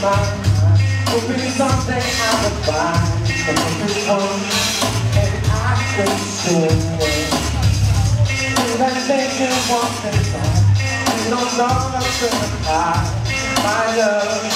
mind. Hoping someday I will find perfect one, and I can sing. That make you to find. You don't know to hide my love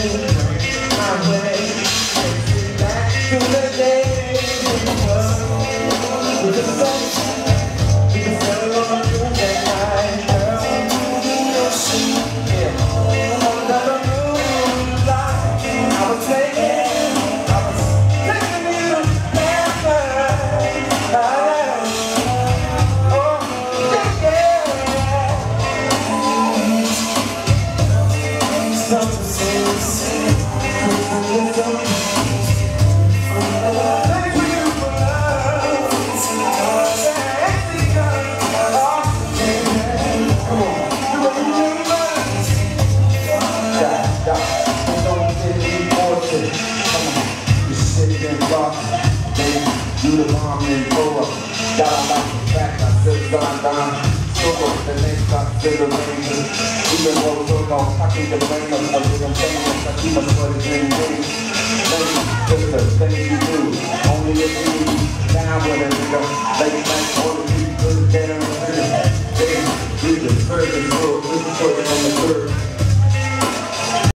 places been lost. You the bomb and blow up. Got a lot of track, I'm gone So Super, the next stop to the ranger. Even though we're gonna talk a little famous, I keep a sweaty green wings. Ladies, sisters, things you do. Only if you down with a nigga. Ladies,